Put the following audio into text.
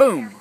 Boom.